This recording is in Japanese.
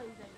ないんだよ。